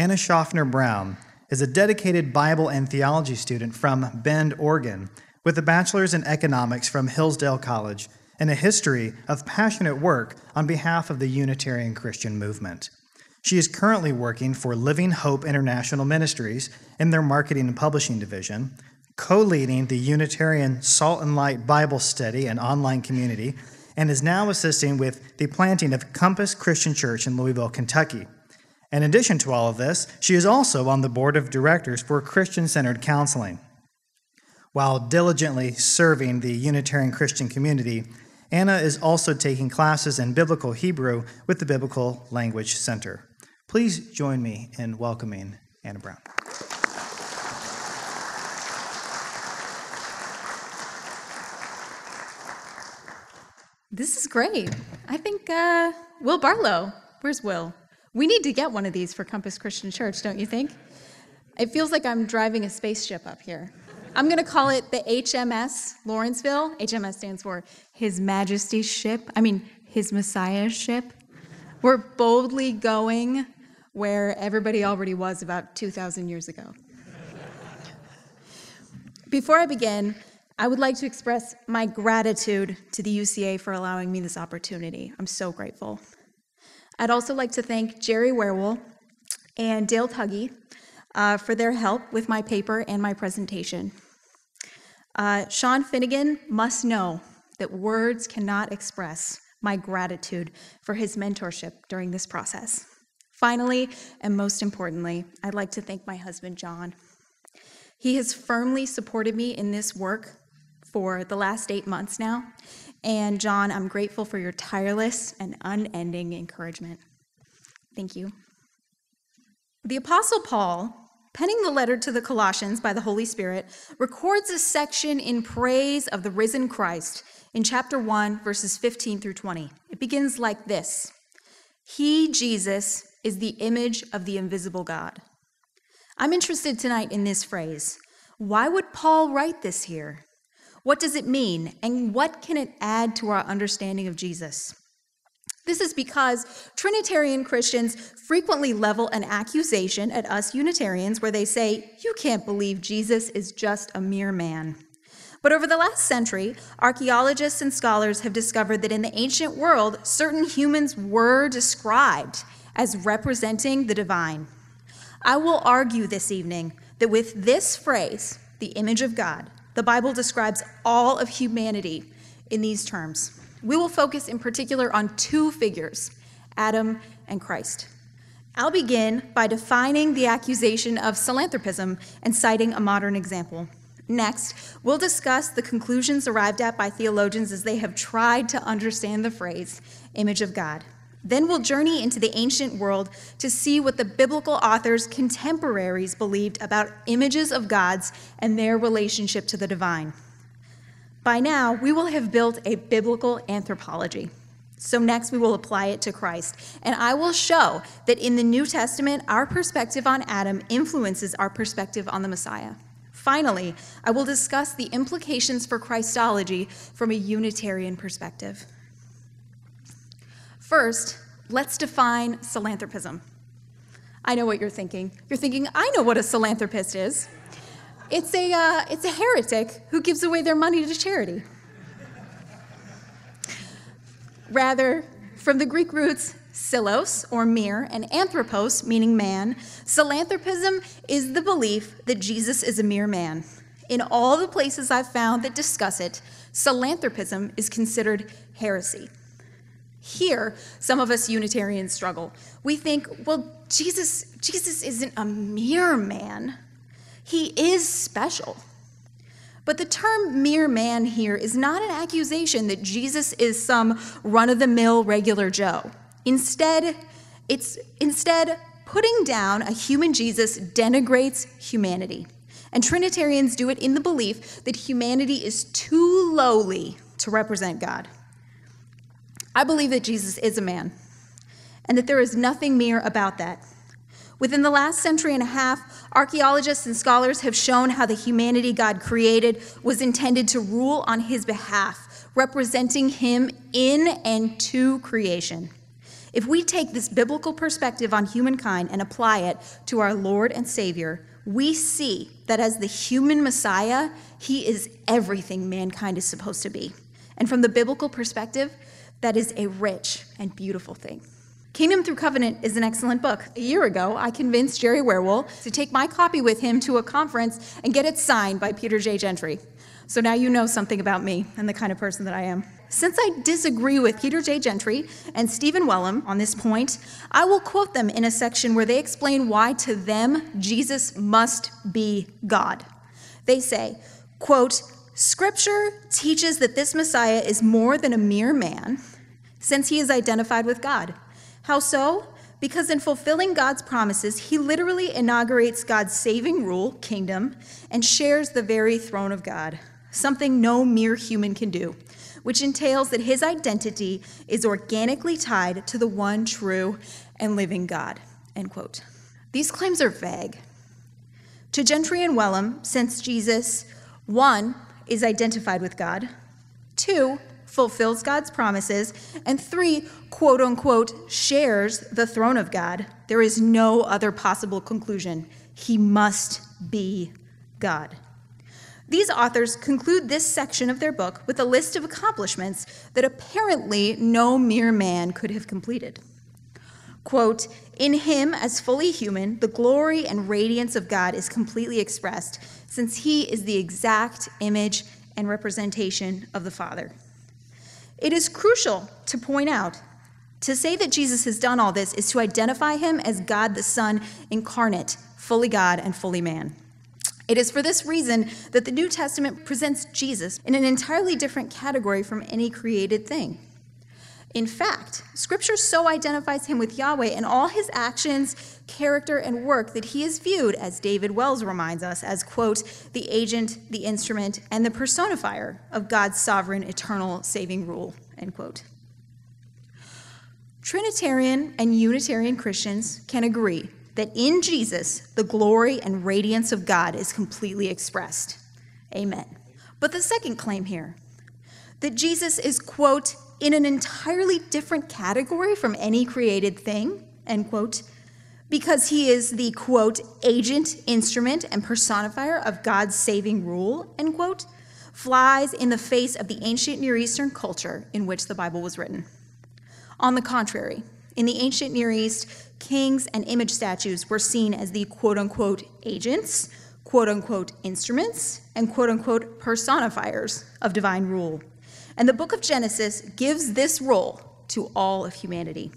Anna Shoffner Brown is a dedicated Bible and theology student from Bend, Oregon, with a bachelor's in economics from Hillsdale College and a history of passionate work on behalf of the Unitarian Christian movement. She is currently working for Living Hope International Ministries in their marketing and publishing division, co leading the Unitarian Salt and Light Bible Study and online community, and is now assisting with the planting of Compass Christian Church in Louisville, Kentucky. In addition to all of this, she is also on the board of directors for Christian Centered Counseling. While diligently serving the Unitarian Christian community, Anna is also taking classes in Biblical Hebrew with the Biblical Language Center. Please join me in welcoming Anna Brown. This is great. I think uh, Will Barlow, where's Will? We need to get one of these for Compass Christian Church, don't you think? It feels like I'm driving a spaceship up here. I'm going to call it the HMS Lawrenceville. HMS stands for His Majesty's Ship, I mean, His Messiah's Ship. We're boldly going where everybody already was about 2,000 years ago. Before I begin, I would like to express my gratitude to the UCA for allowing me this opportunity. I'm so grateful. I'd also like to thank Jerry Wierwille and Dale Tuggy uh, for their help with my paper and my presentation. Uh, Sean Finnegan must know that words cannot express my gratitude for his mentorship during this process. Finally, and most importantly, I'd like to thank my husband, John. He has firmly supported me in this work for the last eight months now. And John, I'm grateful for your tireless and unending encouragement. Thank you. The Apostle Paul, penning the letter to the Colossians by the Holy Spirit, records a section in praise of the risen Christ in chapter 1, verses 15 through 20. It begins like this He, Jesus, is the image of the invisible God. I'm interested tonight in this phrase. Why would Paul write this here? What does it mean? And what can it add to our understanding of Jesus? This is because Trinitarian Christians frequently level an accusation at us Unitarians where they say, You can't believe Jesus is just a mere man. But over the last century, archaeologists and scholars have discovered that in the ancient world, certain humans were described as representing the divine. I will argue this evening that with this phrase, the image of God, the Bible describes all of humanity in these terms. We will focus in particular on two figures Adam and Christ. I'll begin by defining the accusation of psilanthropism and citing a modern example. Next, we'll discuss the conclusions arrived at by theologians as they have tried to understand the phrase image of God. Then we'll journey into the ancient world to see what the biblical authors' contemporaries believed about images of gods and their relationship to the divine. By now, we will have built a biblical anthropology. So, next, we will apply it to Christ. And I will show that in the New Testament, our perspective on Adam influences our perspective on the Messiah. Finally, I will discuss the implications for Christology from a Unitarian perspective. First, let's define psilanthropism. I know what you're thinking. You're thinking, I know what a philanthropist is. It's a, uh, it's a heretic who gives away their money to charity. Rather, from the Greek roots psilos or mere and anthropos meaning man, psilanthropism is the belief that Jesus is a mere man. In all the places I've found that discuss it, psilanthropism is considered heresy. Here, some of us Unitarians struggle. We think, well, Jesus, Jesus isn't a mere man. He is special. But the term mere man here is not an accusation that Jesus is some run of the mill regular Joe. Instead, it's instead putting down a human Jesus denigrates humanity. And Trinitarians do it in the belief that humanity is too lowly to represent God. I believe that Jesus is a man and that there is nothing mere about that. Within the last century and a half, archaeologists and scholars have shown how the humanity God created was intended to rule on his behalf, representing him in and to creation. If we take this biblical perspective on humankind and apply it to our Lord and Savior, we see that as the human Messiah, he is everything mankind is supposed to be. And from the biblical perspective, that is a rich and beautiful thing. Kingdom Through Covenant is an excellent book. A year ago, I convinced Jerry Wierwille to take my copy with him to a conference and get it signed by Peter J. Gentry. So now you know something about me and the kind of person that I am. Since I disagree with Peter J. Gentry and Stephen Wellum on this point, I will quote them in a section where they explain why to them Jesus must be God. They say, quote, Scripture teaches that this Messiah is more than a mere man, since he is identified with God. How so? Because in fulfilling God's promises, he literally inaugurates God's saving rule, kingdom, and shares the very throne of God, something no mere human can do which entails that his identity is organically tied to the one true and living God. End quote. These claims are vague. To Gentry and Wellum, since Jesus, one, is identified with God, two, fulfills God's promises, and three, quote unquote, shares the throne of God, there is no other possible conclusion. He must be God. These authors conclude this section of their book with a list of accomplishments that apparently no mere man could have completed. Quote, in him, as fully human, the glory and radiance of God is completely expressed, since he is the exact image and representation of the Father. It is crucial to point out to say that Jesus has done all this is to identify him as God the Son incarnate, fully God and fully man. It is for this reason that the New Testament presents Jesus in an entirely different category from any created thing. In fact, Scripture so identifies him with Yahweh in all his actions, character, and work that he is viewed, as David Wells reminds us, as, quote, the agent, the instrument, and the personifier of God's sovereign, eternal, saving rule, end quote. Trinitarian and Unitarian Christians can agree that in Jesus, the glory and radiance of God is completely expressed. Amen. But the second claim here, that Jesus is, quote, in an entirely different category from any created thing, end quote, because he is the, quote, agent, instrument, and personifier of God's saving rule, end quote, flies in the face of the ancient Near Eastern culture in which the Bible was written. On the contrary, in the ancient Near East, kings and image statues were seen as the quote unquote agents, quote unquote instruments, and quote unquote personifiers of divine rule. And the book of Genesis gives this role to all of humanity.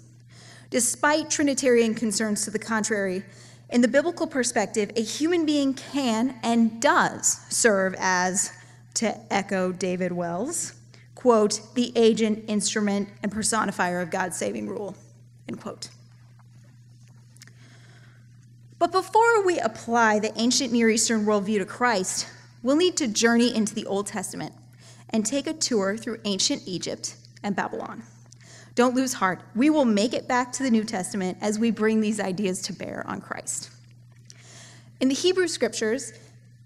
Despite Trinitarian concerns to the contrary, in the biblical perspective, a human being can and does serve as, to echo David Wells, quote, the agent, instrument, and personifier of God's saving rule, end quote. But before we apply the ancient Near Eastern worldview to Christ, we'll need to journey into the Old Testament and take a tour through ancient Egypt and Babylon. Don't lose heart. We will make it back to the New Testament as we bring these ideas to bear on Christ. In the Hebrew scriptures,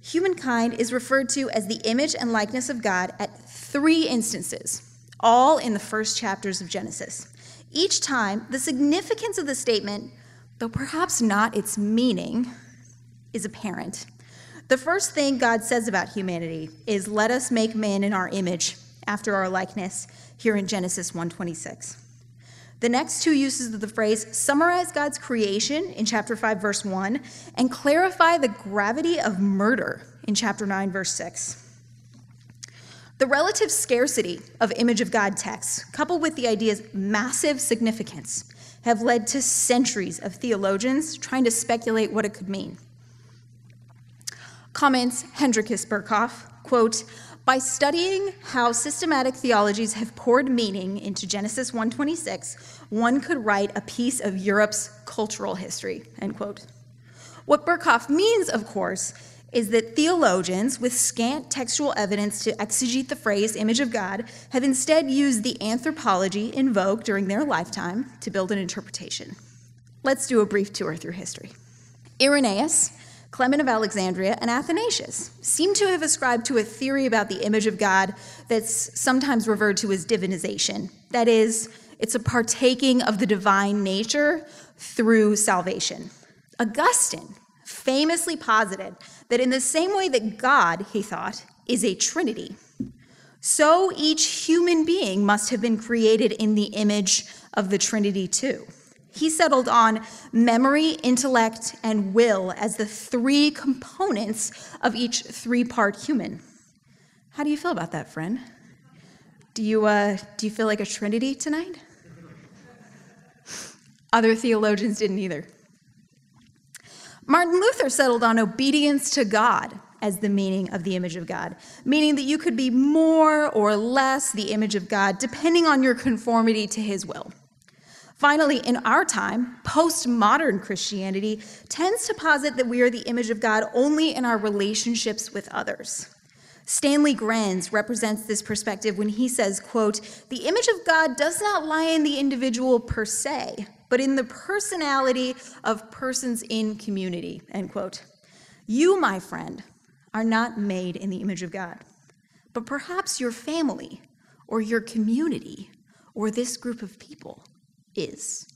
humankind is referred to as the image and likeness of God at three instances, all in the first chapters of Genesis. Each time, the significance of the statement though perhaps not its meaning, is apparent. The first thing God says about humanity is let us make man in our image after our likeness here in Genesis 1:26. The next two uses of the phrase summarize God's creation in chapter 5 verse 1 and clarify the gravity of murder in chapter 9 verse 6. The relative scarcity of image of God texts, coupled with the idea's massive significance, have led to centuries of theologians trying to speculate what it could mean. Comments Hendrikus Berkhof, quote, by studying how systematic theologies have poured meaning into Genesis 1:26, one could write a piece of Europe's cultural history, end quote. What Berkhof means, of course, is that theologians, with scant textual evidence to exegete the phrase image of God, have instead used the anthropology in vogue during their lifetime to build an interpretation. Let's do a brief tour through history. Irenaeus, Clement of Alexandria, and Athanasius seem to have ascribed to a theory about the image of God that's sometimes referred to as divinization. That is, It's a partaking of the divine nature through salvation. Augustine famously posited that in the same way that God, he thought, is a trinity, so each human being must have been created in the image of the Trinity too. He settled on memory, intellect, and will as the three components of each three part human. How do you feel about that, friend? Do you, uh, do you feel like a Trinity tonight? Other theologians didn't either. Martin Luther settled on obedience to God as the meaning of the image of God, meaning that you could be more or less the image of God depending on your conformity to his will. Finally, in our time, postmodern Christianity tends to posit that we are the image of God only in our relationships with others. Stanley Grenz represents this perspective when he says, quote, "The image of God does not lie in the individual per se, but in the personality of persons in community." End quote. You, my friend, are not made in the image of God, but perhaps your family or your community or this group of people is.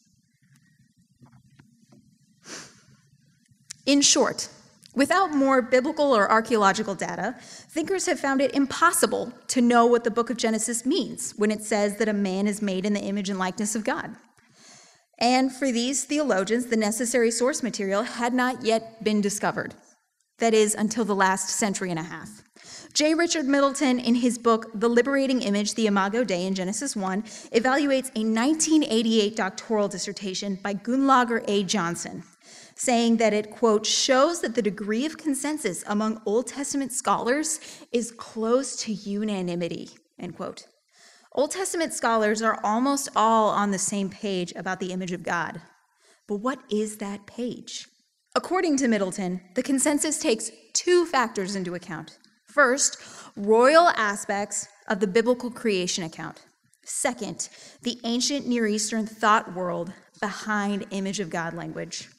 In short, without more biblical or archaeological data, thinkers have found it impossible to know what the book of Genesis means when it says that a man is made in the image and likeness of God. And for these theologians, the necessary source material had not yet been discovered. That is, until the last century and a half. J. Richard Middleton, in his book, The Liberating Image, the Imago Dei in Genesis 1, evaluates a 1988 doctoral dissertation by Gunnlaugur A. Johnson, saying that it, quote, shows that the degree of consensus among Old Testament scholars is close to unanimity, end quote. Old Testament scholars are almost all on the same page about the image of God. But what is that page? According to Middleton, the consensus takes two factors into account First, royal aspects of the biblical creation account. Second, the ancient Near Eastern thought world behind image of God language.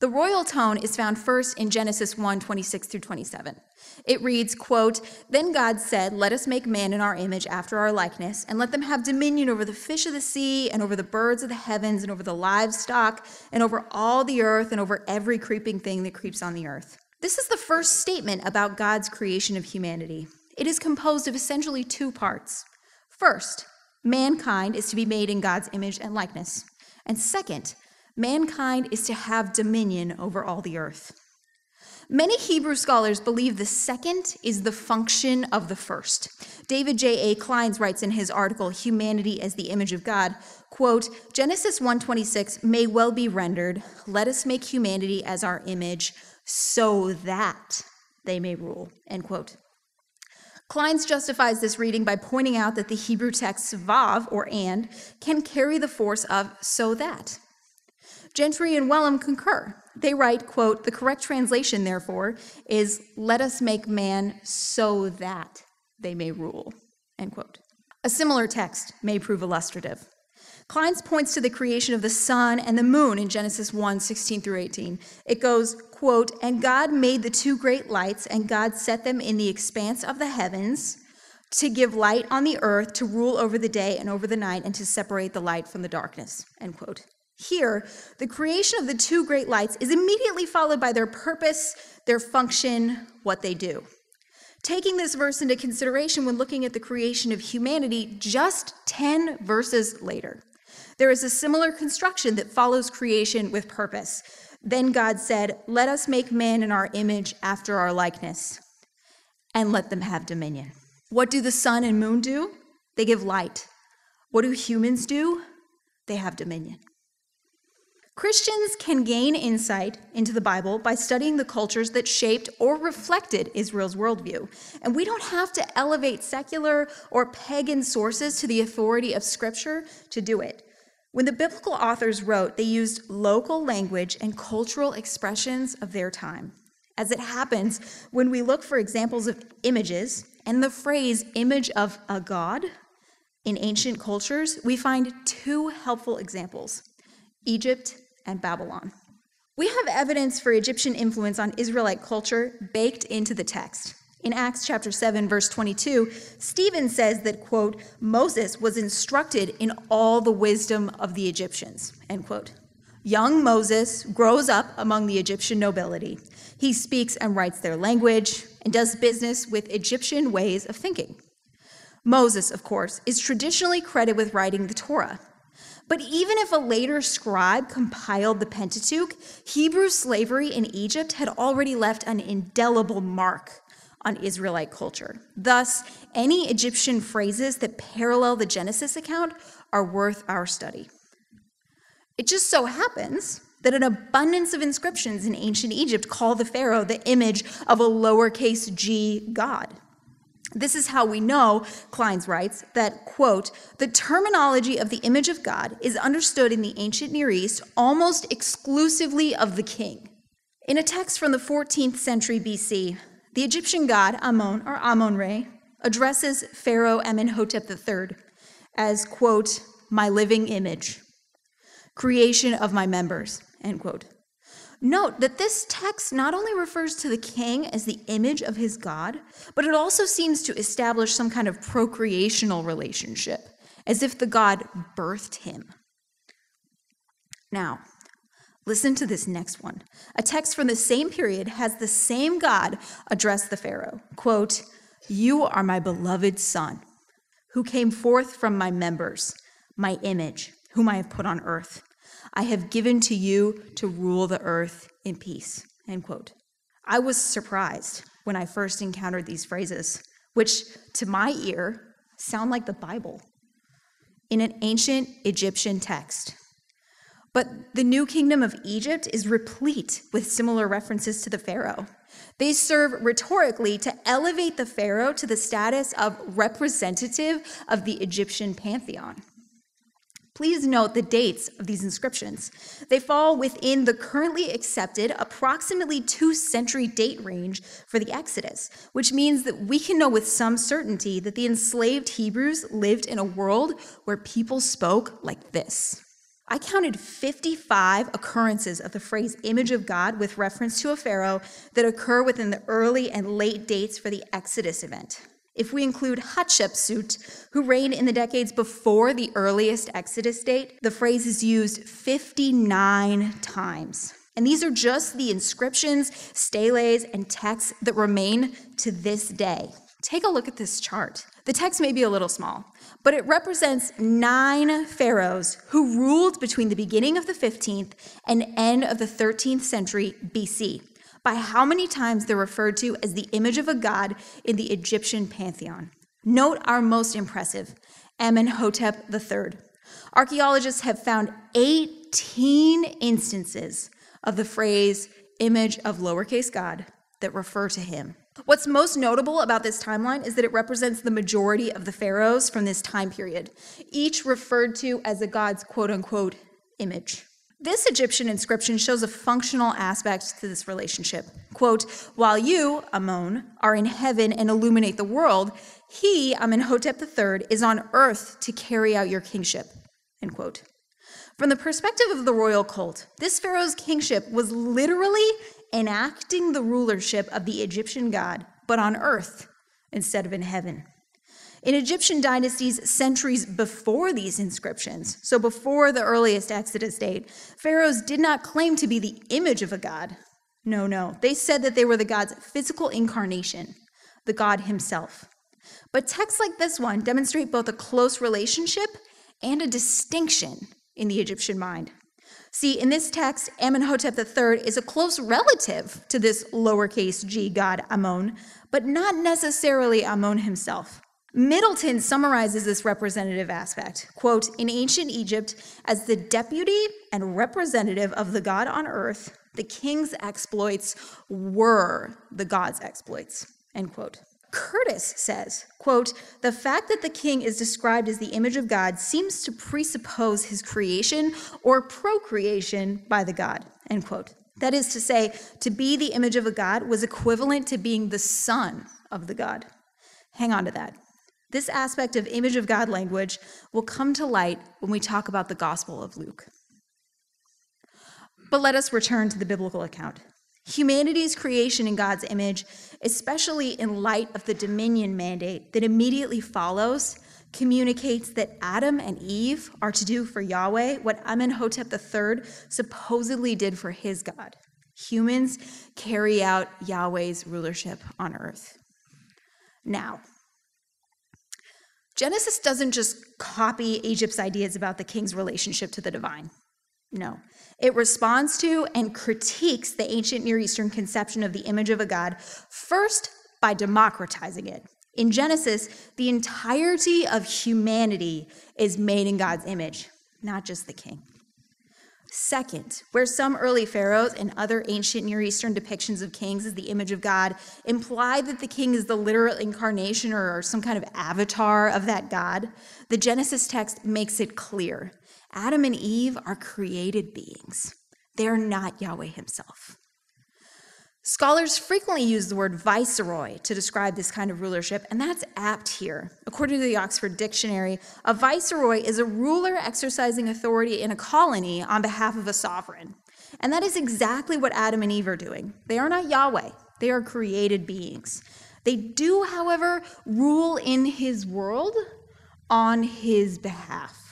The royal tone is found first in Genesis 1 26 through 27. It reads, quote, Then God said, Let us make man in our image after our likeness, and let them have dominion over the fish of the sea, and over the birds of the heavens, and over the livestock, and over all the earth, and over every creeping thing that creeps on the earth. This is the first statement about God's creation of humanity. It is composed of essentially two parts. First, mankind is to be made in God's image and likeness. And second, mankind is to have dominion over all the earth. Many Hebrew scholars believe the second is the function of the first. David J. A. Clines writes in his article Humanity as the Image of God, quote, Genesis 1:26 may well be rendered, let us make humanity as our image so that they may rule, end quote. Clines justifies this reading by pointing out that the Hebrew text vav, or and, can carry the force of so that. Gentry and Wellum concur. They write, quote, the correct translation, therefore, is let us make man so that they may rule, end quote. A similar text may prove illustrative. Clines points to the creation of the sun and the moon in Genesis 1 16 through 18. It goes, quote, And God made the two great lights, and God set them in the expanse of the heavens to give light on the earth, to rule over the day and over the night, and to separate the light from the darkness, end quote. Here, the creation of the two great lights is immediately followed by their purpose, their function, what they do. Taking this verse into consideration when looking at the creation of humanity just 10 verses later, there is a similar construction that follows creation with purpose. Then God said, Let us make man in our image after our likeness, and let them have dominion. What do the sun and moon do? They give light. What do humans do? They have dominion. Christians can gain insight into the Bible by studying the cultures that shaped or reflected Israel's worldview. And we don't have to elevate secular or pagan sources to the authority of Scripture to do it. When the biblical authors wrote, they used local language and cultural expressions of their time. As it happens, when we look for examples of images and the phrase image of a god in ancient cultures, we find two helpful examples Egypt and Babylon. We have evidence for Egyptian influence on Israelite culture baked into the text. In Acts chapter 7 verse 22, Stephen says that quote, Moses was instructed in all the wisdom of the Egyptians, end quote. Young Moses grows up among the Egyptian nobility. He speaks and writes their language and does business with Egyptian ways of thinking. Moses, of course, is traditionally credited with writing the Torah. But even if a later scribe compiled the Pentateuch, Hebrew slavery in Egypt had already left an indelible mark on Israelite culture. Thus, any Egyptian phrases that parallel the Genesis account are worth our study. It just so happens that an abundance of inscriptions in ancient Egypt call the pharaoh the image of a lowercase g god. This is how we know, Clines writes, that, quote, the terminology of the image of God is understood in the ancient Near East almost exclusively of the king. In a text from the 14th century BC, the Egyptian god Amon, or Amon-Re, addresses Pharaoh Amenhotep III as, quote, my living image, creation of my members, end quote. Note that this text not only refers to the king as the image of his God, but it also seems to establish some kind of procreational relationship, as if the God birthed him. Now, listen to this next one. A text from the same period has the same God address the Pharaoh. Quote, You are my beloved son, who came forth from my members, my image, whom I have put on earth. I have given to you to rule the earth in peace. End quote. I was surprised when I first encountered these phrases, which to my ear sound like the Bible in an ancient Egyptian text. But the new kingdom of Egypt is replete with similar references to the Pharaoh. They serve rhetorically to elevate the Pharaoh to the status of representative of the Egyptian pantheon. Please note the dates of these inscriptions. They fall within the currently accepted approximately two century date range for the Exodus, which means that we can know with some certainty that the enslaved Hebrews lived in a world where people spoke like this. I counted 55 occurrences of the phrase image of God with reference to a pharaoh that occur within the early and late dates for the Exodus event. If we include Hatshepsut, who reigned in the decades before the earliest Exodus date, the phrase is used 59 times. And these are just the inscriptions, steles, and texts that remain to this day. Take a look at this chart. The text may be a little small, but it represents nine pharaohs who ruled between the beginning of the 15th and end of the 13th century BC by how many times they're referred to as the image of a god in the Egyptian pantheon. Note our most impressive, Amenhotep III. Archaeologists have found 18 instances of the phrase image of lowercase god that refer to him. What's most notable about this timeline is that it represents the majority of the pharaohs from this time period, each referred to as a god's quote unquote image. This Egyptian inscription shows a functional aspect to this relationship. Quote, while you, Amon, are in heaven and illuminate the world, he, Amenhotep III, is on earth to carry out your kingship. End quote. From the perspective of the royal cult, this pharaoh's kingship was literally enacting the rulership of the Egyptian god, but on earth instead of in heaven. In Egyptian dynasties centuries before these inscriptions, so before the earliest Exodus date, pharaohs did not claim to be the image of a god. No, no. They said that they were the god's physical incarnation, the god himself. But texts like this one demonstrate both a close relationship and a distinction in the Egyptian mind. See, in this text, Amenhotep III is a close relative to this lowercase g god Amon, but not necessarily Amon himself. Middleton summarizes this representative aspect, quote, in ancient Egypt, as the deputy and representative of the god on earth, the king's exploits were the god's exploits, end quote. Curtis says, quote, the fact that the king is described as the image of God seems to presuppose his creation or procreation by the God, end quote. That is to say, to be the image of a God was equivalent to being the son of the God. Hang on to that. This aspect of image of God language will come to light when we talk about the Gospel of Luke. But let us return to the biblical account. Humanity's creation in God's image, especially in light of the dominion mandate that immediately follows, communicates that Adam and Eve are to do for Yahweh what Amenhotep III supposedly did for his God. Humans carry out Yahweh's rulership on earth. Now, Genesis doesn't just copy Egypt's ideas about the king's relationship to the divine. No. It responds to and critiques the ancient Near Eastern conception of the image of a God, first by democratizing it. In Genesis, the entirety of humanity is made in God's image, not just the king. Second, where some early pharaohs and other ancient Near Eastern depictions of kings as the image of God imply that the king is the literal incarnation or some kind of avatar of that God, the Genesis text makes it clear Adam and Eve are created beings, they are not Yahweh himself. Scholars frequently use the word viceroy to describe this kind of rulership, and that's apt here. According to the Oxford Dictionary, a viceroy is a ruler exercising authority in a colony on behalf of a sovereign. And that is exactly what Adam and Eve are doing. They are not Yahweh, they are created beings. They do, however, rule in his world on his behalf.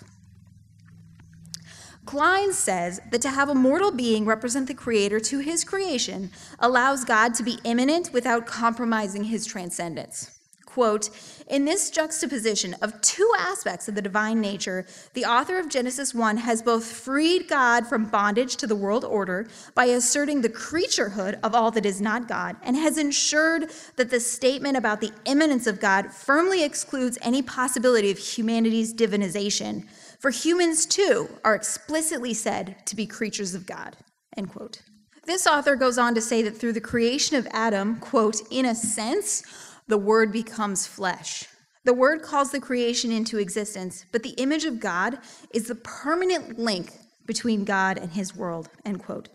Klein says that to have a mortal being represent the Creator to his creation allows God to be immanent without compromising his transcendence. Quote, in this juxtaposition of two aspects of the divine nature, the author of Genesis 1 has both freed God from bondage to the world order by asserting the creaturehood of all that is not God, and has ensured that the statement about the immanence of God firmly excludes any possibility of humanity's divinization for humans, too, are explicitly said to be creatures of God. End quote. This author goes on to say that through the creation of Adam, quote, in a sense, the word becomes flesh. The word calls the creation into existence, but the image of God is the permanent link between God and his world, end quote.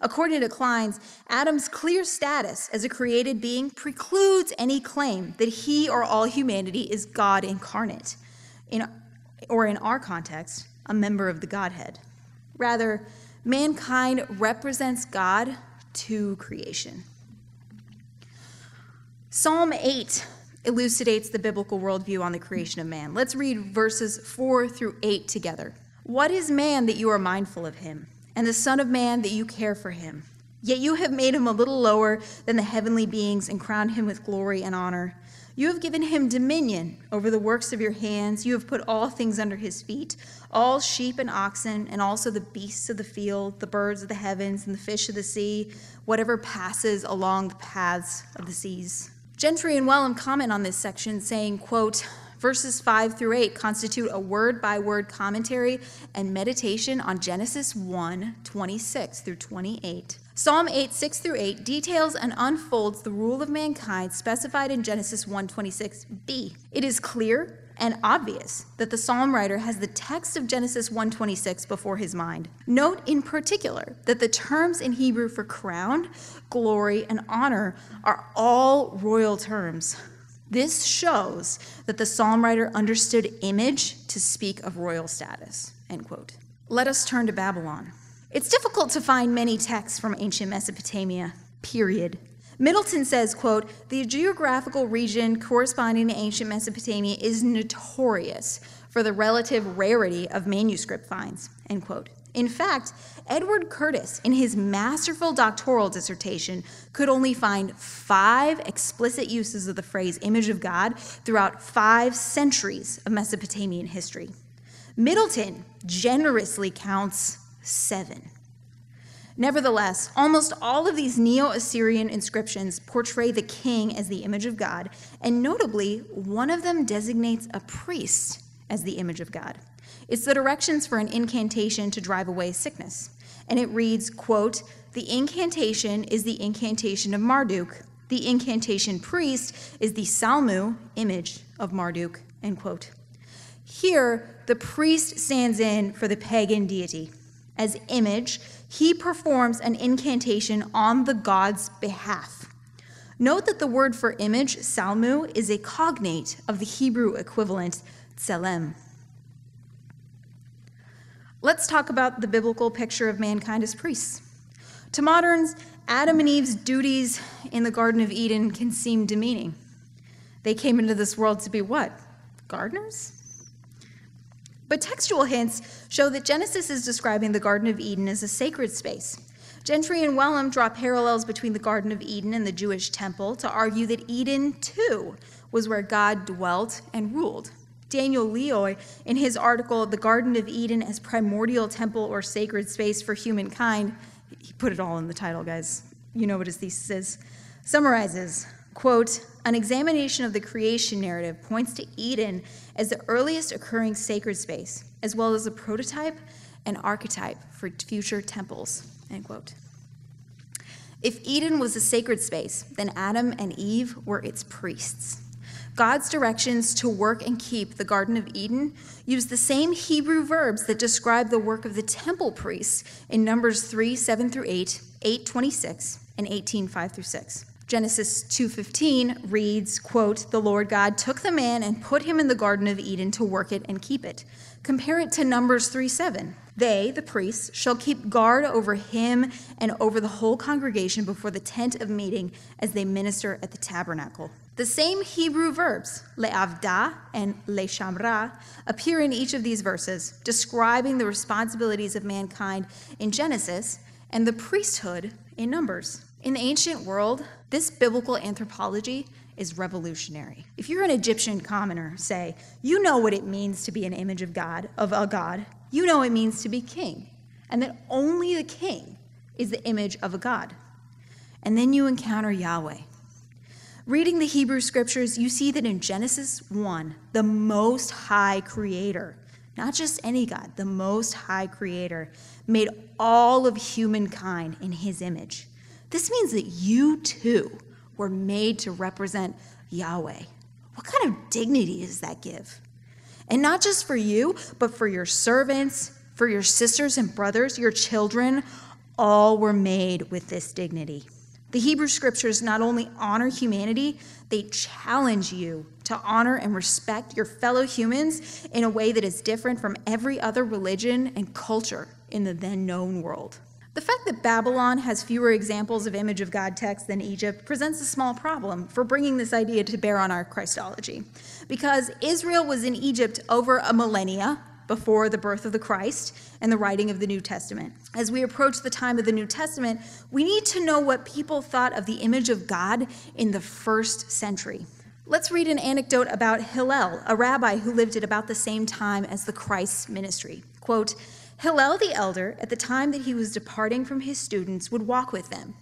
According to Clines, Adam's clear status as a created being precludes any claim that he or all humanity is God incarnate. In or in our context, a member of the Godhead. Rather, mankind represents God to creation. Psalm 8 elucidates the biblical worldview on the creation of man. Let's read verses 4 through 8 together. What is man that you are mindful of him, and the Son of Man that you care for him? Yet you have made him a little lower than the heavenly beings and crowned him with glory and honor. You have given him dominion over the works of your hands. You have put all things under his feet all sheep and oxen, and also the beasts of the field, the birds of the heavens, and the fish of the sea, whatever passes along the paths of the seas. Gentry and Wellum comment on this section, saying, quote, Verses 5 through 8 constitute a word by word commentary and meditation on Genesis 1 26 through 28. Psalm 8, 6 through 8 details and unfolds the rule of mankind specified in Genesis 1:26b. It is clear and obvious that the psalm writer has the text of Genesis 1:26 before his mind. Note in particular that the terms in Hebrew for crown, glory, and honor are all royal terms. This shows that the psalm writer understood image to speak of royal status. End quote. Let us turn to Babylon. It's difficult to find many texts from ancient Mesopotamia, period. Middleton says, quote, the geographical region corresponding to ancient Mesopotamia is notorious for the relative rarity of manuscript finds, end quote. In fact, Edward Curtis, in his masterful doctoral dissertation, could only find five explicit uses of the phrase image of God throughout five centuries of Mesopotamian history. Middleton generously counts seven. Nevertheless, almost all of these Neo Assyrian inscriptions portray the king as the image of God, and notably, one of them designates a priest as the image of God. It's the directions for an incantation to drive away sickness. And it reads, quote, the incantation is the incantation of Marduk. The incantation priest is the Salmu, image of Marduk, end quote. Here, the priest stands in for the pagan deity as image, he performs an incantation on the god's behalf. Note that the word for image, salmu, is a cognate of the Hebrew equivalent, tselem. Let's talk about the biblical picture of mankind as priests. To moderns, Adam and Eve's duties in the Garden of Eden can seem demeaning. They came into this world to be what? Gardeners? But textual hints show that Genesis is describing the Garden of Eden as a sacred space. Gentry and Wellum draw parallels between the Garden of Eden and the Jewish temple to argue that Eden, too, was where God dwelt and ruled. Daniel Lioy, in his article, The Garden of Eden as Primordial Temple or Sacred Space for Humankind, he put it all in the title, guys. You know what his thesis is. Summarizes, quote, an examination of the creation narrative points to Eden as the earliest occurring sacred space, as well as a prototype and archetype for future temples, end quote. If Eden was a sacred space, then Adam and Eve were its priests. God's directions to work and keep the Garden of Eden use the same Hebrew verbs that describe the work of the temple priests in Numbers 3 7 through 8, 8 26, and 18 5 through 6. Genesis 2:15 reads, quote, "The Lord God took the man and put him in the garden of Eden to work it and keep it." Compare it to Numbers 3:7. They, the priests, shall keep guard over him and over the whole congregation before the tent of meeting as they minister at the tabernacle. The same Hebrew verbs, le'avda and le'shamra, appear in each of these verses, describing the responsibilities of mankind in Genesis and the priesthood in Numbers. In the ancient world, this biblical anthropology is revolutionary. If you're an Egyptian commoner, say, you know what it means to be an image of God, of a God. You know it means to be king, and that only the king is the image of a God. And then you encounter Yahweh. Reading the Hebrew scriptures, you see that in Genesis 1, the most high creator, not just any God, the most high creator, made all of humankind in his image. This means that you too were made to represent Yahweh. What kind of dignity does that give? And not just for you, but for your servants, for your sisters and brothers, your children, all were made with this dignity. The Hebrew scriptures not only honor humanity, they challenge you to honor and respect your fellow humans in a way that is different from every other religion and culture in the then known world. The fact that Babylon has fewer examples of image of God texts than Egypt presents a small problem for bringing this idea to bear on our Christology. Because Israel was in Egypt over a millennia before the birth of the Christ and the writing of the New Testament. As we approach the time of the New Testament, we need to know what people thought of the image of God in the first century. Let's read an anecdote about Hillel, a rabbi who lived at about the same time as the Christ's ministry. Quote, Hillel the elder, at the time that he was departing from his students, would walk with them.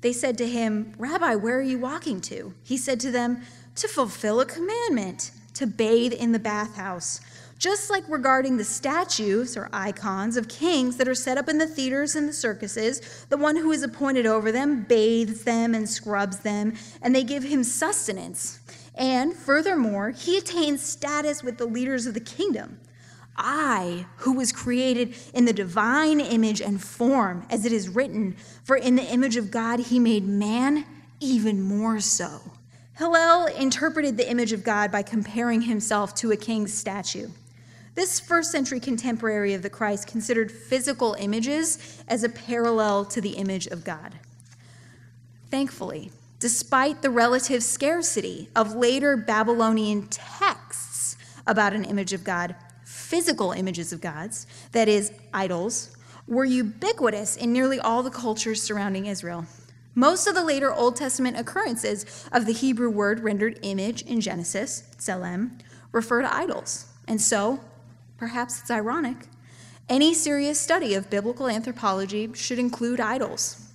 They said to him, Rabbi, where are you walking to? He said to them, To fulfill a commandment, to bathe in the bathhouse. Just like regarding the statues or icons of kings that are set up in the theaters and the circuses, the one who is appointed over them bathes them and scrubs them, and they give him sustenance. And furthermore, he attains status with the leaders of the kingdom. I, who was created in the divine image and form, as it is written, for in the image of God he made man even more so. Hillel interpreted the image of God by comparing himself to a king's statue. This first century contemporary of the Christ considered physical images as a parallel to the image of God. Thankfully, despite the relative scarcity of later Babylonian texts about an image of God, physical images of gods, that is, idols, were ubiquitous in nearly all the cultures surrounding Israel. Most of the later Old Testament occurrences of the Hebrew word rendered image in Genesis, tselem, refer to idols. And so, perhaps it's ironic, any serious study of biblical anthropology should include idols.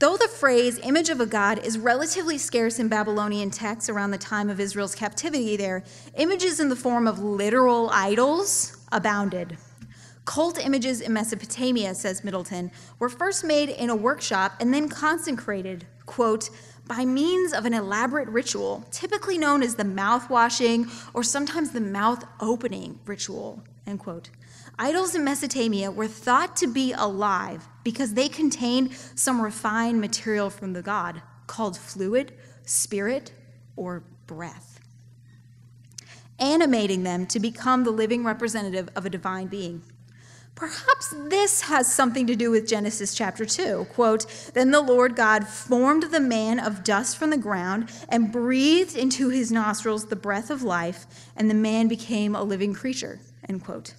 Though the phrase image of a god is relatively scarce in Babylonian texts around the time of Israel's captivity there, images in the form of literal idols abounded. Cult images in Mesopotamia, says Middleton, were first made in a workshop and then consecrated, quote, by means of an elaborate ritual, typically known as the mouth washing or sometimes the mouth opening ritual, end quote. Idols in Mesopotamia were thought to be alive because they contained some refined material from the god called fluid, spirit, or breath, animating them to become the living representative of a divine being. Perhaps this has something to do with Genesis chapter 2. Quote, Then the Lord God formed the man of dust from the ground and breathed into his nostrils the breath of life, and the man became a living creature. End quote.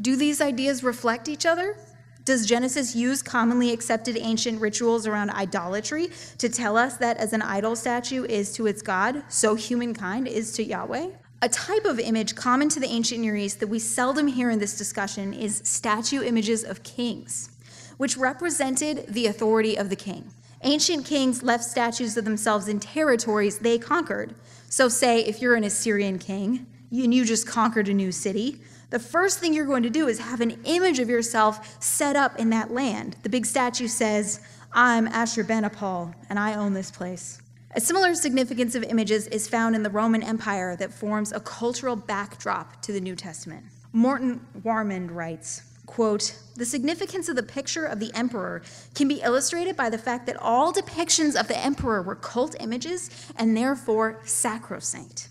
Do these ideas reflect each other? Does Genesis use commonly accepted ancient rituals around idolatry to tell us that as an idol statue is to its God, so humankind is to Yahweh? A type of image common to the ancient Near East that we seldom hear in this discussion is statue images of kings, which represented the authority of the king. Ancient kings left statues of themselves in territories they conquered. So, say if you're an Assyrian king and you just conquered a new city, the first thing you're going to do is have an image of yourself set up in that land. The big statue says, I'm Ashurbanipal, and I own this place. A similar significance of images is found in the Roman Empire that forms a cultural backdrop to the New Testament. Morton Warmond writes, quote, the significance of the picture of the emperor can be illustrated by the fact that all depictions of the emperor were cult images and therefore sacrosanct.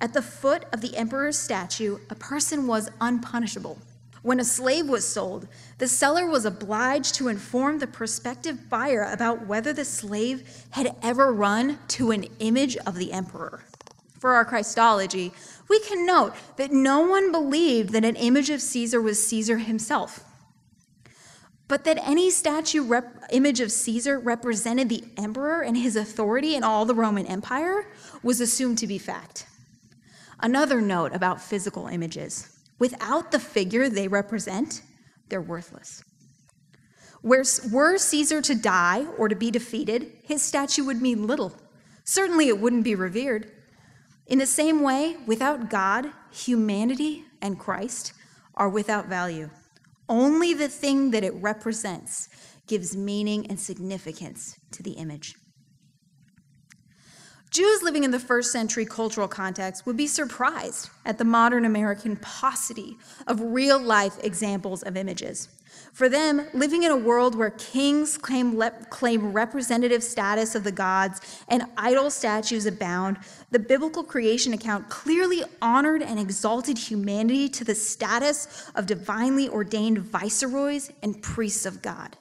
At the foot of the emperor's statue, a person was unpunishable. When a slave was sold, the seller was obliged to inform the prospective buyer about whether the slave had ever run to an image of the emperor. For our Christology, we can note that no one believed that an image of Caesar was Caesar himself, but that any statue rep- image of Caesar represented the emperor and his authority in all the Roman Empire was assumed to be fact. Another note about physical images without the figure they represent, they're worthless. Where, were Caesar to die or to be defeated, his statue would mean little. Certainly, it wouldn't be revered. In the same way, without God, humanity and Christ are without value. Only the thing that it represents gives meaning and significance to the image. Jews living in the first century cultural context would be surprised at the modern American paucity of real life examples of images. For them, living in a world where kings claim, claim representative status of the gods and idol statues abound, the biblical creation account clearly honored and exalted humanity to the status of divinely ordained viceroys and priests of God.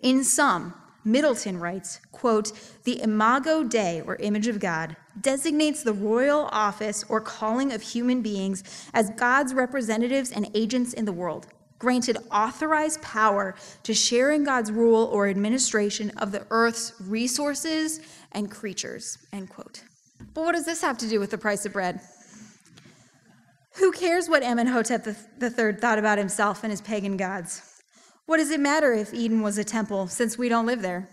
In sum, Middleton writes, quote, the imago Dei, or image of God, designates the royal office or calling of human beings as God's representatives and agents in the world, granted authorized power to share in God's rule or administration of the earth's resources and creatures, end quote. But what does this have to do with the price of bread? Who cares what Amenhotep III thought about himself and his pagan gods? What does it matter if Eden was a temple since we don't live there?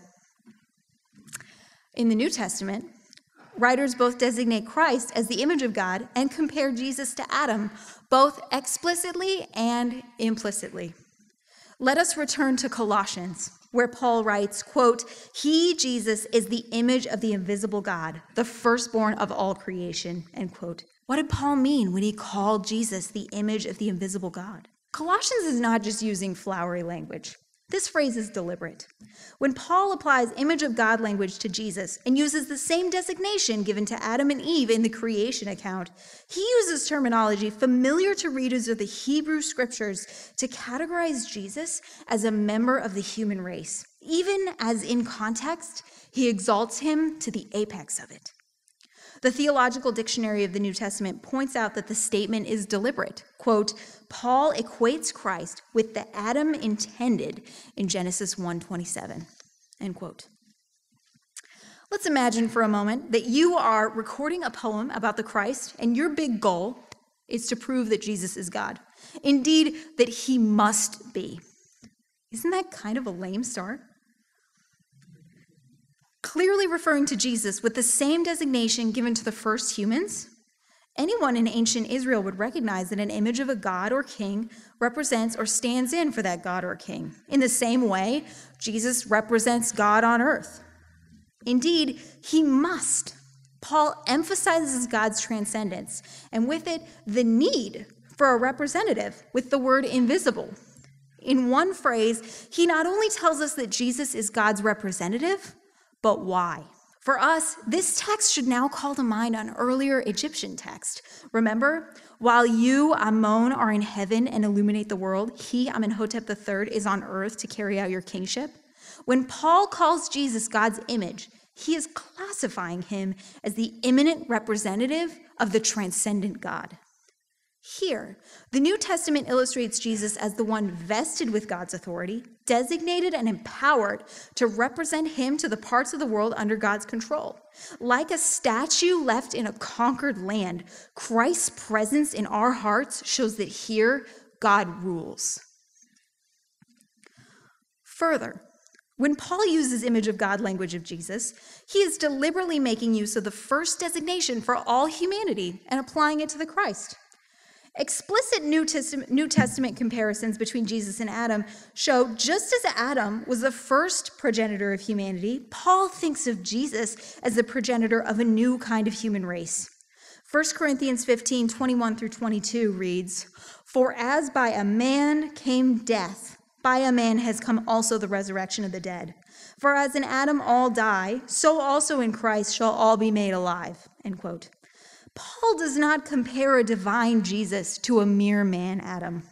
In the New Testament, writers both designate Christ as the image of God and compare Jesus to Adam, both explicitly and implicitly. Let us return to Colossians, where Paul writes, quote, He, Jesus, is the image of the invisible God, the firstborn of all creation, end quote. What did Paul mean when he called Jesus the image of the invisible God? Colossians is not just using flowery language. This phrase is deliberate. When Paul applies image of God language to Jesus and uses the same designation given to Adam and Eve in the creation account, he uses terminology familiar to readers of the Hebrew scriptures to categorize Jesus as a member of the human race, even as in context, he exalts him to the apex of it. The Theological Dictionary of the New Testament points out that the statement is deliberate. Quote, Paul equates Christ with the Adam intended in Genesis 1:27. End quote. Let's imagine for a moment that you are recording a poem about the Christ and your big goal is to prove that Jesus is God. Indeed, that he must be. Isn't that kind of a lame start? Clearly referring to Jesus with the same designation given to the first humans, anyone in ancient Israel would recognize that an image of a god or king represents or stands in for that god or king. In the same way, Jesus represents God on earth. Indeed, he must. Paul emphasizes God's transcendence, and with it, the need for a representative with the word invisible. In one phrase, he not only tells us that Jesus is God's representative, but why? For us, this text should now call to mind an earlier Egyptian text. Remember, while you, Amon, are in heaven and illuminate the world, he, Amenhotep III, is on earth to carry out your kingship. When Paul calls Jesus God's image, he is classifying him as the immanent representative of the transcendent God. Here, the New Testament illustrates Jesus as the one vested with God's authority, designated and empowered to represent him to the parts of the world under God's control. Like a statue left in a conquered land, Christ's presence in our hearts shows that here God rules. Further, when Paul uses image of God language of Jesus, he is deliberately making use of the first designation for all humanity and applying it to the Christ. Explicit New Testament, New Testament, comparisons between Jesus and Adam show just as Adam was the first progenitor of humanity, Paul thinks of Jesus as the progenitor of a new kind of human race. 1 Corinthians 15 21 through 22 reads, For as by a man came death, by a man has come also the resurrection of the dead. For as in Adam all die, so also in Christ shall all be made alive. End quote. Paul does not compare a divine Jesus to a mere man Adam.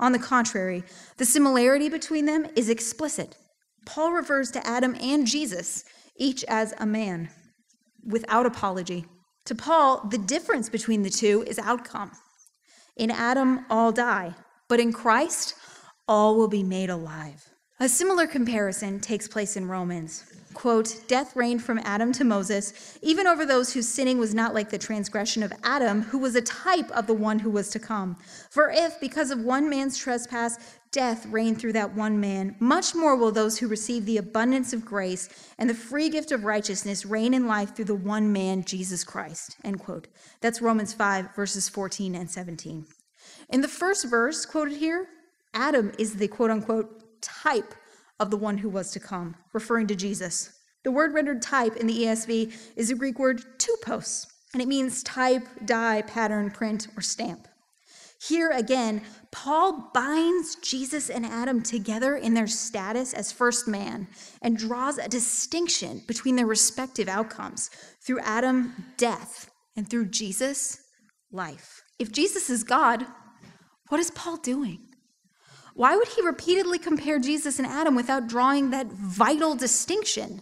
On the contrary, the similarity between them is explicit. Paul refers to Adam and Jesus, each as a man, without apology. To Paul, the difference between the two is outcome. In Adam, all die, but in Christ, all will be made alive. A similar comparison takes place in Romans. Quote, Death reigned from Adam to Moses, even over those whose sinning was not like the transgression of Adam, who was a type of the one who was to come. For if, because of one man's trespass, death reigned through that one man, much more will those who receive the abundance of grace and the free gift of righteousness reign in life through the one man, Jesus Christ. End quote. That's Romans 5, verses 14 and 17. In the first verse quoted here, Adam is the quote unquote type of the one who was to come, referring to Jesus. The word rendered type in the ESV is the Greek word tupos, and it means type, die, pattern, print, or stamp. Here again, Paul binds Jesus and Adam together in their status as first man and draws a distinction between their respective outcomes through Adam, death, and through Jesus, life. If Jesus is God, what is Paul doing? Why would he repeatedly compare Jesus and Adam without drawing that vital distinction?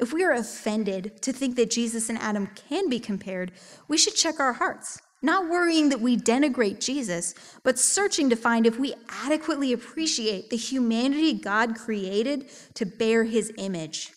If we are offended to think that Jesus and Adam can be compared, we should check our hearts, not worrying that we denigrate Jesus, but searching to find if we adequately appreciate the humanity God created to bear his image.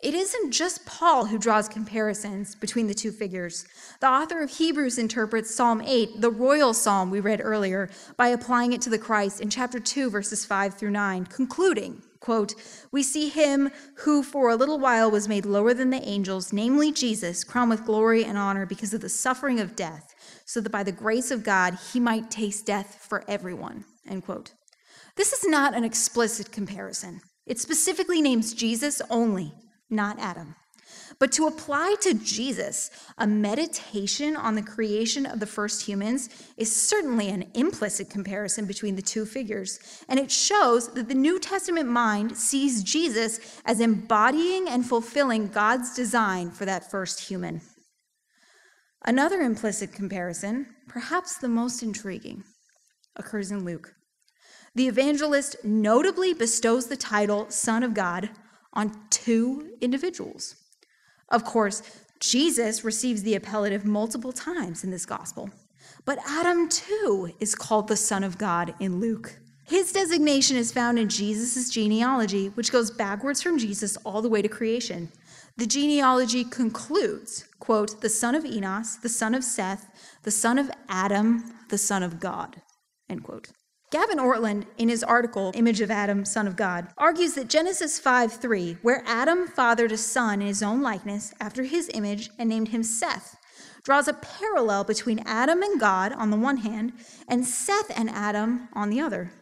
It isn't just Paul who draws comparisons between the two figures. The author of Hebrews interprets Psalm 8, the royal psalm we read earlier, by applying it to the Christ in chapter 2, verses 5 through 9, concluding, quote, We see him who for a little while was made lower than the angels, namely Jesus, crowned with glory and honor because of the suffering of death, so that by the grace of God he might taste death for everyone, end quote. This is not an explicit comparison. It specifically names Jesus only not Adam. But to apply to Jesus a meditation on the creation of the first humans is certainly an implicit comparison between the two figures. And it shows that the New Testament mind sees Jesus as embodying and fulfilling God's design for that first human. Another implicit comparison, perhaps the most intriguing, occurs in Luke. The evangelist notably bestows the title Son of God on two individuals. Of course, Jesus receives the appellative multiple times in this gospel, but Adam too is called the Son of God in Luke. His designation is found in Jesus' genealogy, which goes backwards from Jesus all the way to creation. The genealogy concludes, quote, the son of Enos, the son of Seth, the son of Adam, the son of God, end quote. Gavin Ortlund, in his article, Image of Adam, Son of God, argues that Genesis 5 3, where Adam fathered a son in his own likeness after his image and named him Seth, draws a parallel between Adam and God on the one hand and Seth and Adam on the other.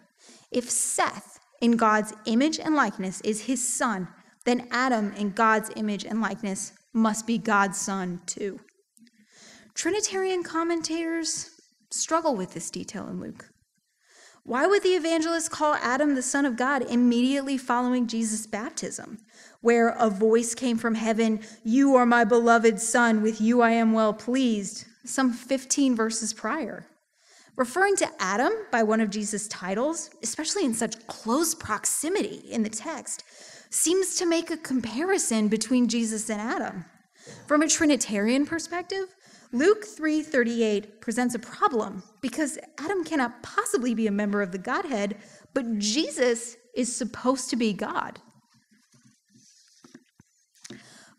If Seth, in God's image and likeness, is his son, then Adam, in God's image and likeness, must be God's son too. Trinitarian commentators struggle with this detail in Luke. Why would the evangelist call Adam the Son of God immediately following Jesus' baptism? where a voice came from heaven You are my beloved Son, with you I am well pleased, some 15 verses prior. Referring to Adam by one of Jesus' titles, especially in such close proximity in the text, seems to make a comparison between Jesus and Adam. From a Trinitarian perspective, Luke 3:38 presents a problem because Adam cannot possibly be a member of the Godhead, but Jesus is supposed to be God.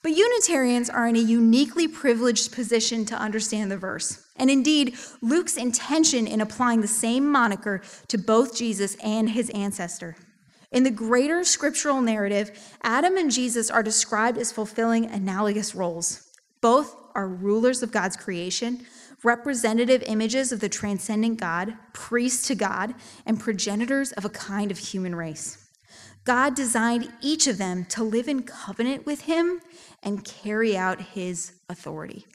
But Unitarians are in a uniquely privileged position to understand the verse. And indeed, Luke's intention in applying the same moniker to both Jesus and his ancestor. In the greater scriptural narrative, Adam and Jesus are described as fulfilling analogous roles. Both are rulers of God's creation, representative images of the transcendent God, priests to God, and progenitors of a kind of human race. God designed each of them to live in covenant with Him and carry out His authority.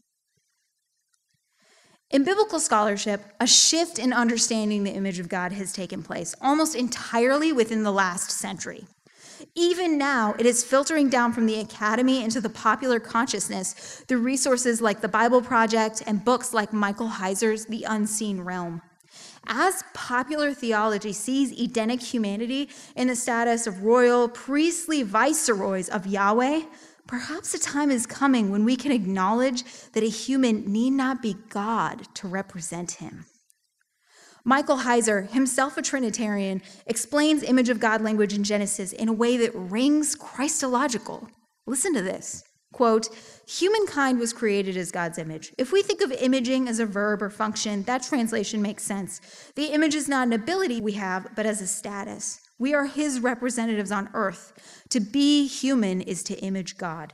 In biblical scholarship, a shift in understanding the image of God has taken place almost entirely within the last century. Even now, it is filtering down from the academy into the popular consciousness through resources like the Bible Project and books like Michael Heiser's The Unseen Realm. As popular theology sees Edenic humanity in the status of royal, priestly viceroys of Yahweh, perhaps a time is coming when we can acknowledge that a human need not be God to represent him. Michael Heiser, himself a Trinitarian, explains image of God language in Genesis in a way that rings Christological. Listen to this. Quote, humankind was created as God's image. If we think of imaging as a verb or function, that translation makes sense. The image is not an ability we have, but as a status. We are his representatives on earth. To be human is to image God.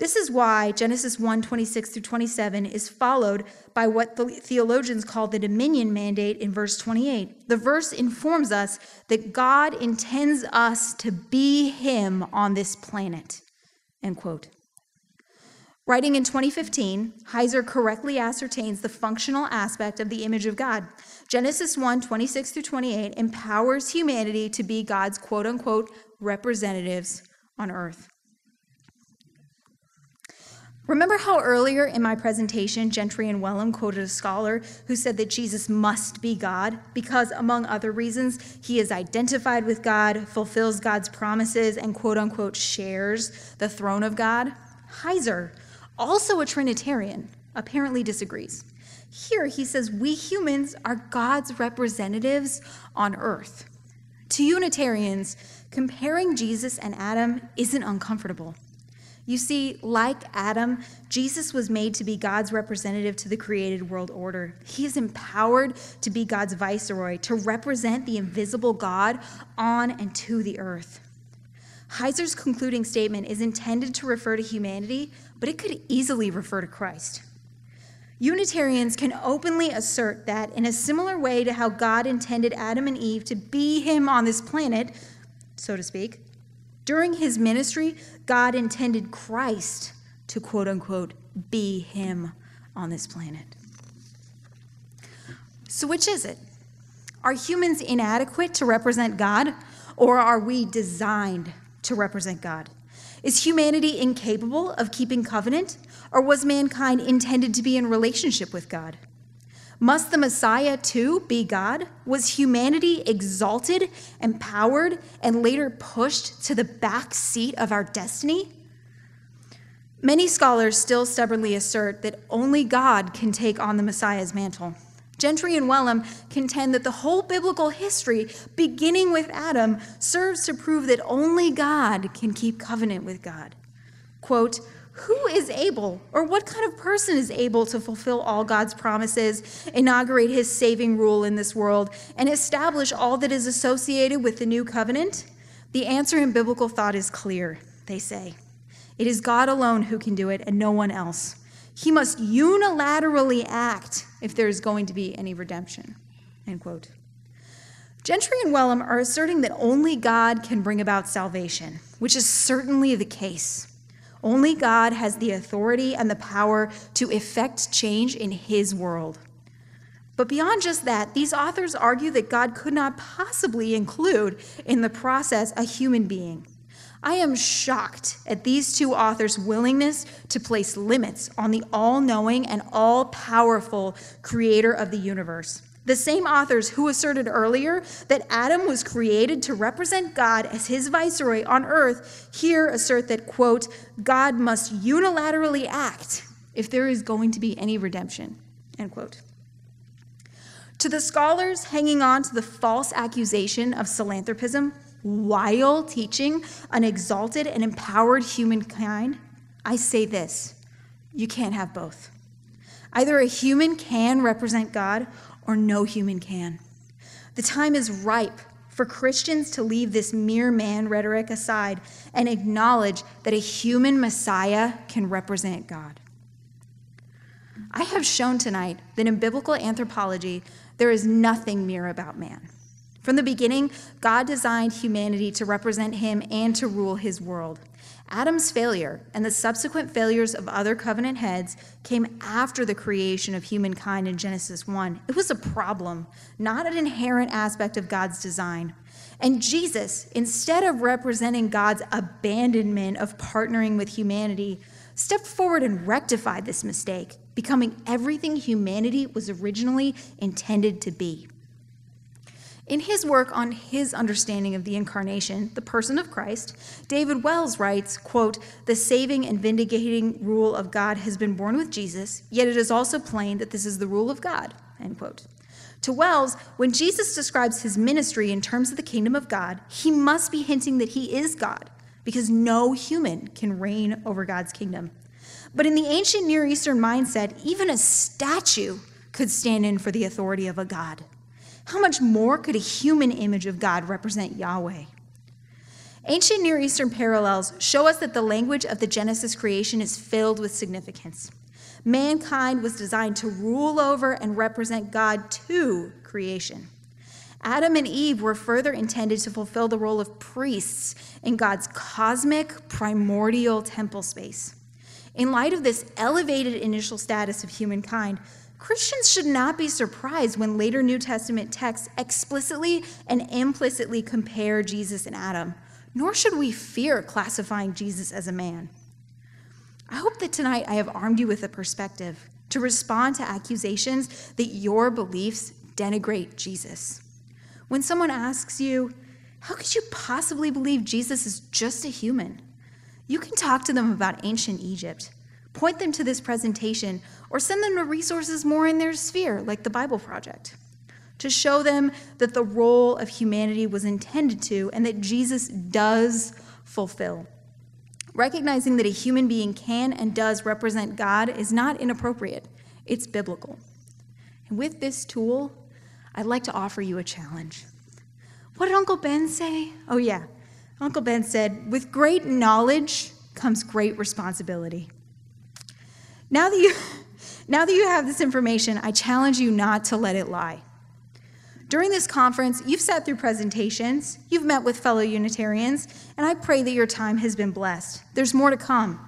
This is why Genesis 1 26 through 27 is followed by what the theologians call the dominion mandate in verse 28. The verse informs us that God intends us to be Him on this planet. End quote. Writing in 2015, Heiser correctly ascertains the functional aspect of the image of God. Genesis 1 26 through 28 empowers humanity to be God's quote unquote representatives on earth. Remember how earlier in my presentation, Gentry and Wellum quoted a scholar who said that Jesus must be God because, among other reasons, he is identified with God, fulfills God's promises, and quote unquote shares the throne of God? Heiser, also a Trinitarian, apparently disagrees. Here he says we humans are God's representatives on earth. To Unitarians, comparing Jesus and Adam isn't uncomfortable. You see, like Adam, Jesus was made to be God's representative to the created world order. He is empowered to be God's viceroy, to represent the invisible God on and to the earth. Heiser's concluding statement is intended to refer to humanity, but it could easily refer to Christ. Unitarians can openly assert that, in a similar way to how God intended Adam and Eve to be Him on this planet, so to speak, during his ministry, God intended Christ to quote unquote be him on this planet. So, which is it? Are humans inadequate to represent God, or are we designed to represent God? Is humanity incapable of keeping covenant, or was mankind intended to be in relationship with God? Must the Messiah too be God? Was humanity exalted, empowered, and later pushed to the back seat of our destiny? Many scholars still stubbornly assert that only God can take on the Messiah's mantle. Gentry and Wellum contend that the whole biblical history, beginning with Adam, serves to prove that only God can keep covenant with God. Quote, who is able, or what kind of person is able to fulfill all God's promises, inaugurate his saving rule in this world, and establish all that is associated with the new covenant? The answer in biblical thought is clear, they say. It is God alone who can do it, and no one else. He must unilaterally act if there is going to be any redemption. End quote. Gentry and Wellum are asserting that only God can bring about salvation, which is certainly the case. Only God has the authority and the power to effect change in his world. But beyond just that, these authors argue that God could not possibly include in the process a human being. I am shocked at these two authors' willingness to place limits on the all knowing and all powerful creator of the universe. The same authors who asserted earlier that Adam was created to represent God as his viceroy on earth here assert that, quote, God must unilaterally act if there is going to be any redemption, end quote. To the scholars hanging on to the false accusation of psilanthropism while teaching an exalted and empowered humankind, I say this you can't have both. Either a human can represent God or no human can. The time is ripe for Christians to leave this mere man rhetoric aside and acknowledge that a human Messiah can represent God. I have shown tonight that in biblical anthropology, there is nothing mere about man. From the beginning, God designed humanity to represent him and to rule his world. Adam's failure and the subsequent failures of other covenant heads came after the creation of humankind in Genesis 1. It was a problem, not an inherent aspect of God's design. And Jesus, instead of representing God's abandonment of partnering with humanity, stepped forward and rectified this mistake, becoming everything humanity was originally intended to be. In his work on his understanding of the incarnation, the person of Christ, David Wells writes, quote, "The saving and vindicating rule of God has been born with Jesus, yet it is also plain that this is the rule of God." End quote. To Wells, when Jesus describes his ministry in terms of the kingdom of God, he must be hinting that he is God because no human can reign over God's kingdom. But in the ancient Near Eastern mindset, even a statue could stand in for the authority of a God. How much more could a human image of God represent Yahweh? Ancient Near Eastern parallels show us that the language of the Genesis creation is filled with significance. Mankind was designed to rule over and represent God to creation. Adam and Eve were further intended to fulfill the role of priests in God's cosmic, primordial temple space. In light of this elevated initial status of humankind, Christians should not be surprised when later New Testament texts explicitly and implicitly compare Jesus and Adam, nor should we fear classifying Jesus as a man. I hope that tonight I have armed you with a perspective to respond to accusations that your beliefs denigrate Jesus. When someone asks you, How could you possibly believe Jesus is just a human? You can talk to them about ancient Egypt, point them to this presentation, or send them to resources more in their sphere, like the Bible Project, to show them that the role of humanity was intended to and that Jesus does fulfill. Recognizing that a human being can and does represent God is not inappropriate, it's biblical. And with this tool, I'd like to offer you a challenge. What did Uncle Ben say? Oh, yeah. Uncle Ben said, with great knowledge comes great responsibility. Now that you, now that you have this information, I challenge you not to let it lie. During this conference, you've sat through presentations, you've met with fellow Unitarians, and I pray that your time has been blessed. There's more to come.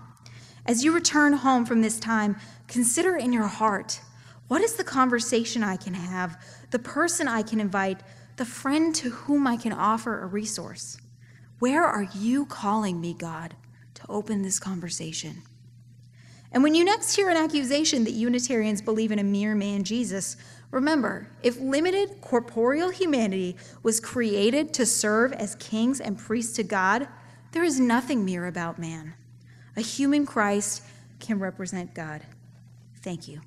As you return home from this time, consider in your heart what is the conversation I can have, the person I can invite, the friend to whom I can offer a resource? Where are you calling me, God, to open this conversation? And when you next hear an accusation that Unitarians believe in a mere man, Jesus, remember if limited corporeal humanity was created to serve as kings and priests to God, there is nothing mere about man. A human Christ can represent God. Thank you.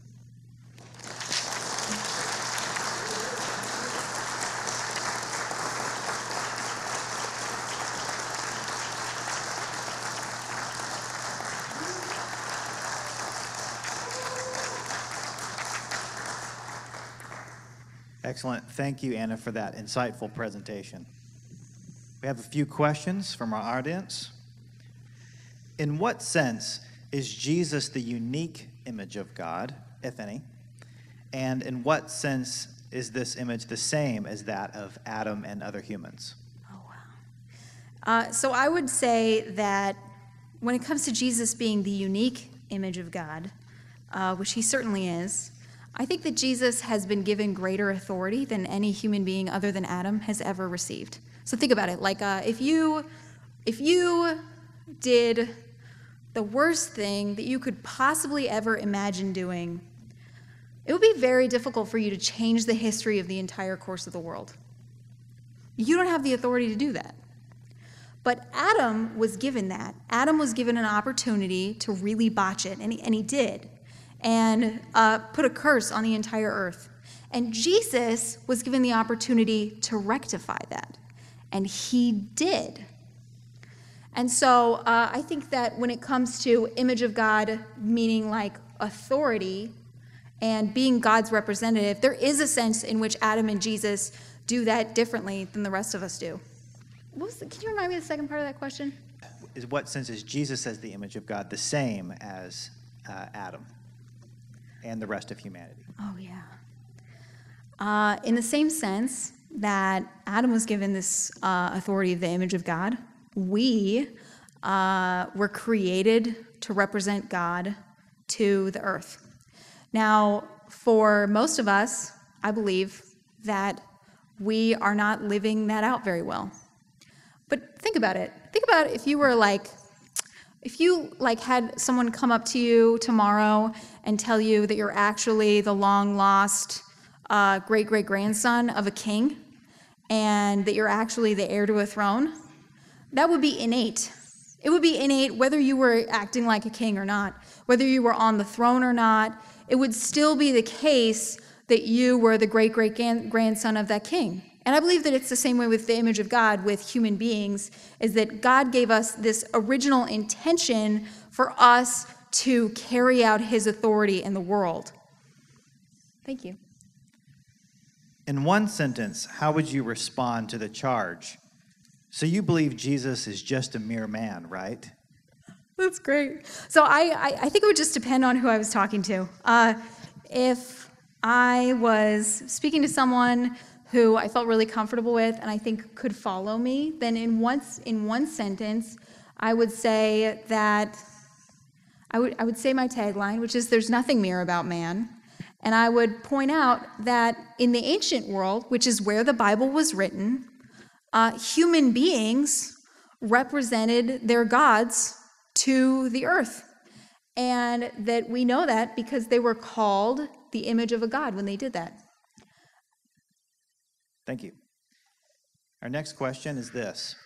Excellent. Thank you, Anna, for that insightful presentation. We have a few questions from our audience. In what sense is Jesus the unique image of God, if any? And in what sense is this image the same as that of Adam and other humans? Oh, wow. Uh, so I would say that when it comes to Jesus being the unique image of God, uh, which he certainly is, I think that Jesus has been given greater authority than any human being other than Adam has ever received. So think about it. Like, uh, if you if you did the worst thing that you could possibly ever imagine doing, it would be very difficult for you to change the history of the entire course of the world. You don't have the authority to do that. But Adam was given that. Adam was given an opportunity to really botch it, and he, and he did, and uh, put a curse on the entire earth. And Jesus was given the opportunity to rectify that, and he did. And so uh, I think that when it comes to image of God, meaning like authority and being God's representative, there is a sense in which Adam and Jesus do that differently than the rest of us do. The, can you remind me the second part of that question? Is what sense is Jesus as the image of God the same as uh, Adam and the rest of humanity? Oh, yeah. Uh, in the same sense that Adam was given this uh, authority of the image of God, we uh, were created to represent God to the earth. Now, for most of us, I believe that we are not living that out very well. But think about it. Think about if you were like, if you like had someone come up to you tomorrow and tell you that you're actually the long lost uh, great great grandson of a king and that you're actually the heir to a throne, that would be innate. It would be innate whether you were acting like a king or not, whether you were on the throne or not. It would still be the case that you were the great great grandson of that king. And I believe that it's the same way with the image of God with human beings, is that God gave us this original intention for us to carry out his authority in the world. Thank you. In one sentence, how would you respond to the charge? So you believe Jesus is just a mere man, right? That's great. So I, I, I think it would just depend on who I was talking to. Uh, if I was speaking to someone who I felt really comfortable with and I think could follow me, then in once in one sentence, I would say that I would I would say my tagline, which is there's nothing mere about man. And I would point out that in the ancient world, which is where the Bible was written, uh, human beings represented their gods to the earth. And that we know that because they were called the image of a god when they did that. Thank you. Our next question is this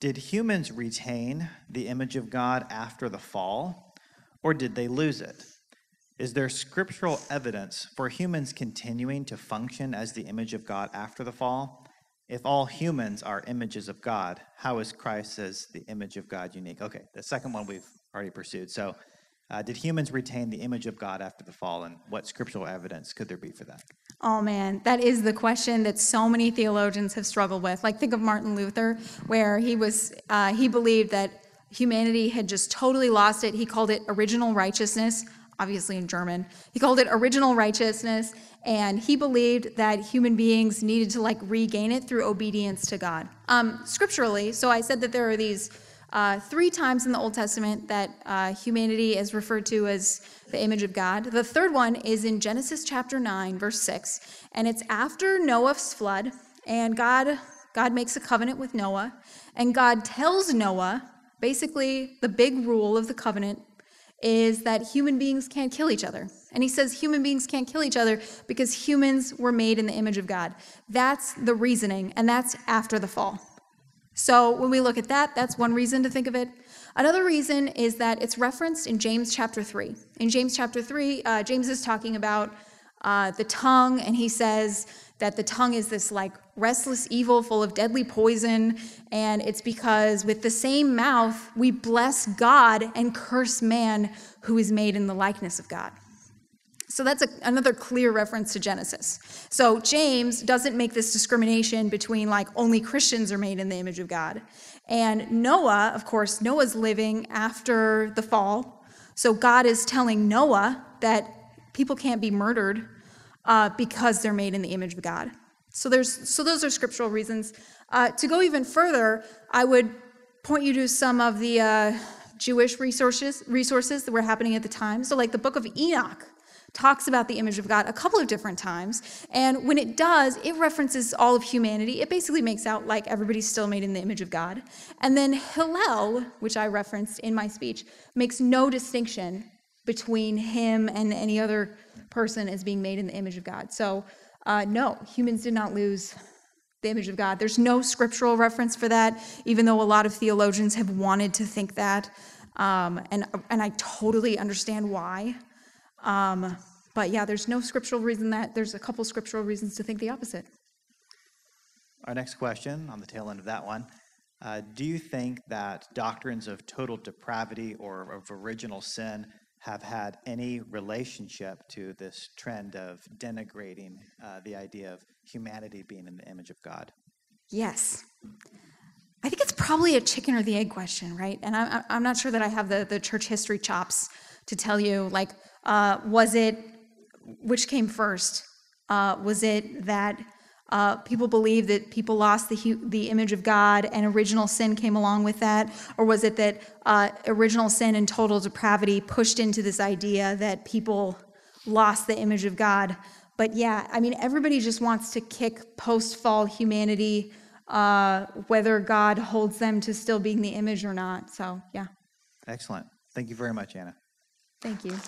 Did humans retain the image of God after the fall, or did they lose it? Is there scriptural evidence for humans continuing to function as the image of God after the fall? If all humans are images of God, how is Christ as the image of God unique? Okay, the second one we've already pursued. So, uh, did humans retain the image of God after the fall, and what scriptural evidence could there be for that? Oh man, that is the question that so many theologians have struggled with. Like, think of Martin Luther, where he was uh, he believed that humanity had just totally lost it. He called it original righteousness, obviously in German. He called it original righteousness, and he believed that human beings needed to like regain it through obedience to God. Um, scripturally, so I said that there are these uh, three times in the Old Testament that uh, humanity is referred to as the image of God. The third one is in Genesis chapter 9, verse 6, and it's after Noah's flood, and God, God makes a covenant with Noah, and God tells Noah basically the big rule of the covenant is that human beings can't kill each other. And he says human beings can't kill each other because humans were made in the image of God. That's the reasoning, and that's after the fall. So when we look at that, that's one reason to think of it. Another reason is that it's referenced in James chapter 3. In James chapter 3, uh, James is talking about uh, the tongue, and he says that the tongue is this like restless evil full of deadly poison. And it's because with the same mouth, we bless God and curse man who is made in the likeness of God. So that's a, another clear reference to Genesis. So James doesn't make this discrimination between like only Christians are made in the image of God. And Noah, of course, Noah's living after the fall. So God is telling Noah that people can't be murdered uh, because they're made in the image of God. So there's so those are scriptural reasons. Uh, to go even further, I would point you to some of the uh, Jewish resources resources that were happening at the time. So like the book of Enoch talks about the image of God a couple of different times. And when it does, it references all of humanity. It basically makes out like everybody's still made in the image of God. And then Hillel, which I referenced in my speech, makes no distinction between him and any other person as being made in the image of God. So, uh, no, humans did not lose the image of God. There's no scriptural reference for that, even though a lot of theologians have wanted to think that. Um, and, and I totally understand why. Um, but yeah, there's no scriptural reason that, there's a couple scriptural reasons to think the opposite. Our next question on the tail end of that one uh, Do you think that doctrines of total depravity or of original sin have had any relationship to this trend of denigrating uh, the idea of humanity being in the image of God? Yes. I think it's probably a chicken or the egg question, right? And I, I'm not sure that I have the, the church history chops to tell you, like, uh, was it, which came first? Uh, was it that uh, people believe that people lost the, the image of God and original sin came along with that? Or was it that uh, original sin and total depravity pushed into this idea that people lost the image of God? But yeah, I mean, everybody just wants to kick post fall humanity, uh, whether God holds them to still being the image or not. So yeah. Excellent. Thank you very much, Anna. Thank you.